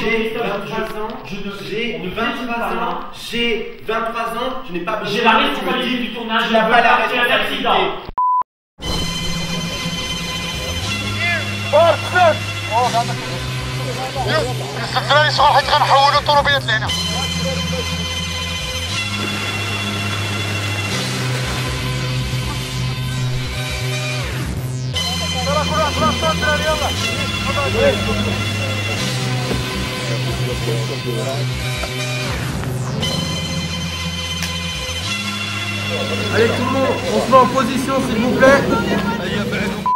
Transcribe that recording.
J'ai Jean-Christophe, 23 ans, je ne- j'ai on ne 23 critique pas, ans, hein. j'ai 23 ans, je n'ai pas besoin J'ai la de- responsabilité du tournage, Tu je n'as veux pas la pas qu'il y ait un responsabilité. accident. الفلاني صراحة غنحولوا الطوموبيلات لهنا يلا كل واحد بلاصتو الدراري يلا Allez tout le monde, on se met en position s'il vous plaît.